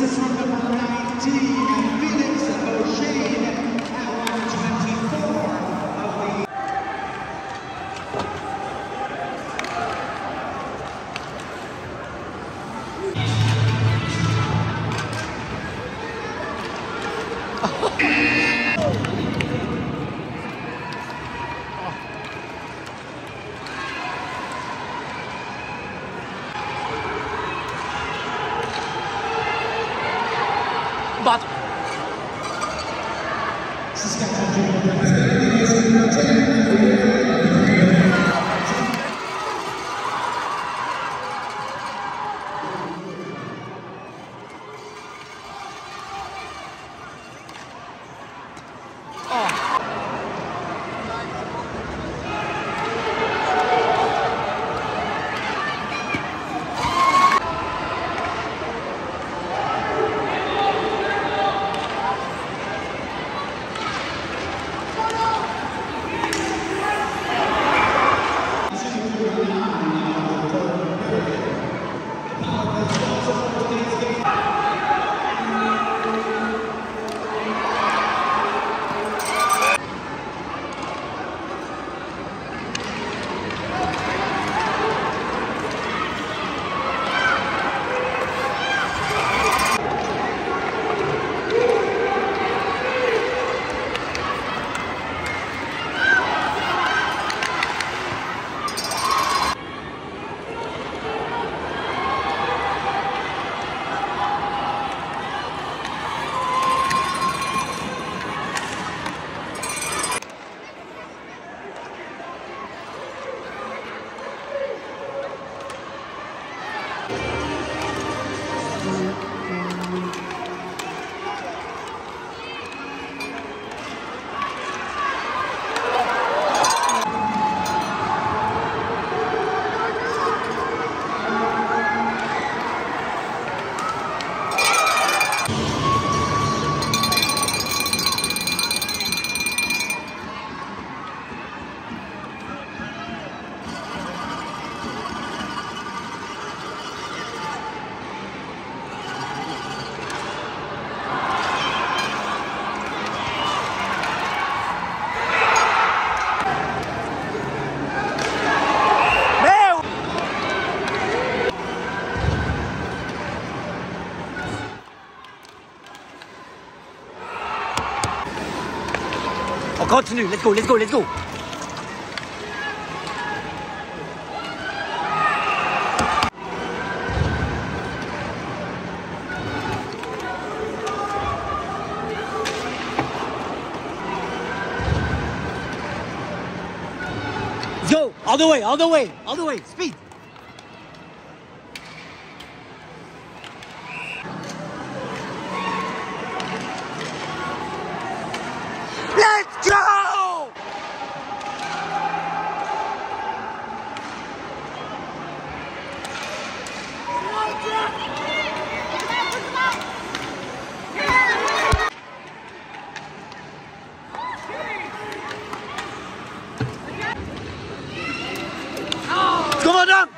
This is from the Marine team and Phoenix O'Shea. On continue, let's go, let's go, let's go. Let's go, all the way, all the way, all the way, speed. Let's go! Come on up!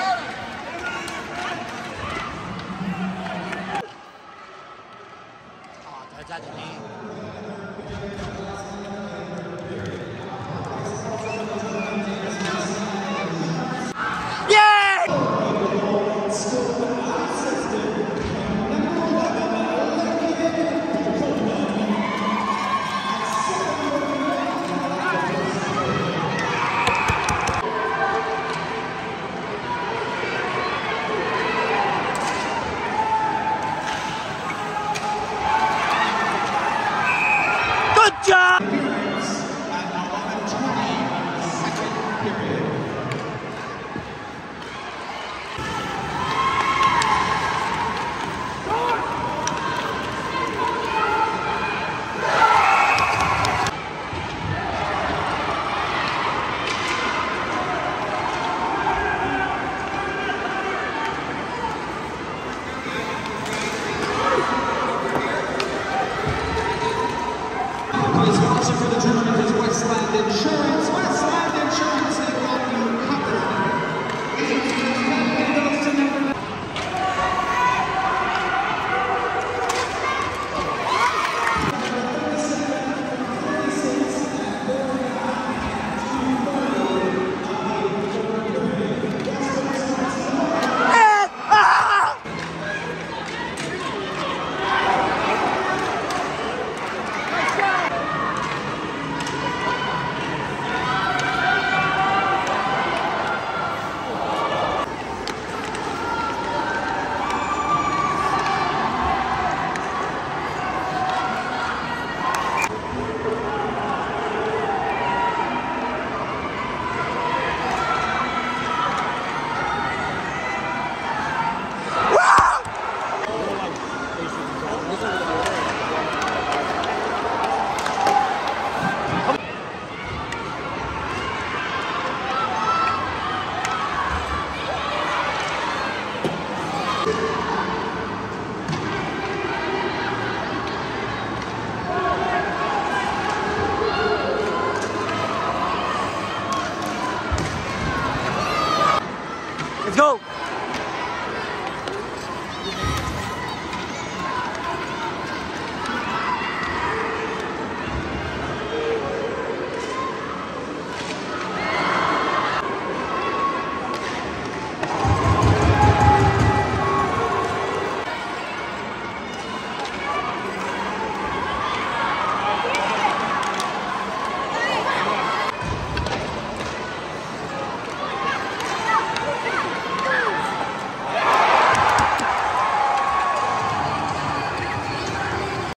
Good job!